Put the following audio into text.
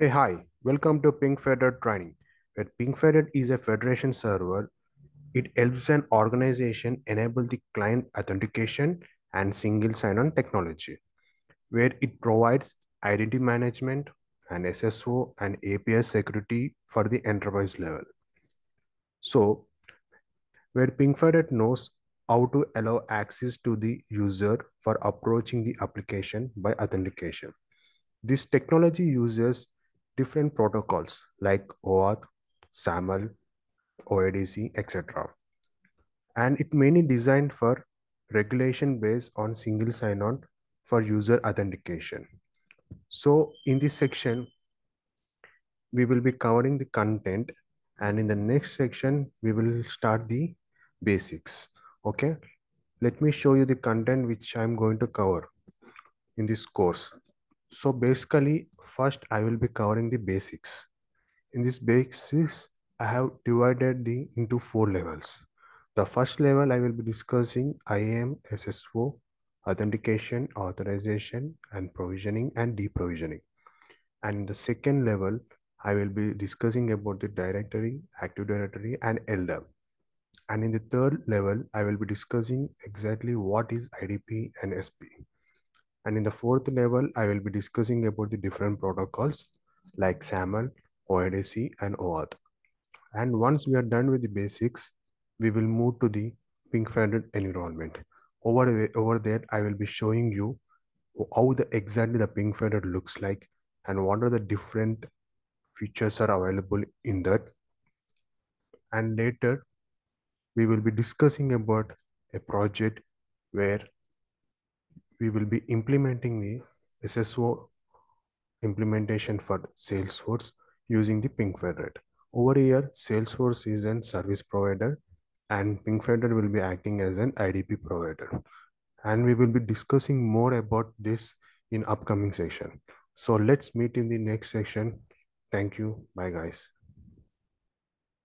Hey, hi, welcome to PingFederate Training. Where PingFederate is a federation server. It helps an organization enable the client authentication and single sign-on technology, where it provides identity management and SSO and API security for the enterprise level. So, where PingFederate knows how to allow access to the user for approaching the application by authentication. This technology uses different protocols like OAuth, SAML, OIDC, etc. And it mainly designed for regulation based on single sign-on for user authentication. So in this section, we will be covering the content and in the next section, we will start the basics. Okay, let me show you the content which I'm going to cover in this course. So basically, first I will be covering the basics. In this basics, I have divided the into four levels. The first level I will be discussing IAM, SSO, authentication, authorization, and provisioning and deprovisioning. And the second level, I will be discussing about the directory, Active Directory, and LDAP. And in the third level, I will be discussing exactly what is IDP and SP. And in the fourth level, I will be discussing about the different protocols like SAML, OIDC, and OAuth. And once we are done with the basics, we will move to the PingFederate environment. Over, over there, I will be showing you how the exactly the PingFederate looks like and what are the different features are available in that. And later, we will be discussing about a project where we will be implementing the SSO implementation for Salesforce using the PingFederate. Over here, Salesforce is a service provider and PingFederate will be acting as an IDP provider. And we will be discussing more about this in upcoming session. So let's meet in the next session. Thank you. Bye guys.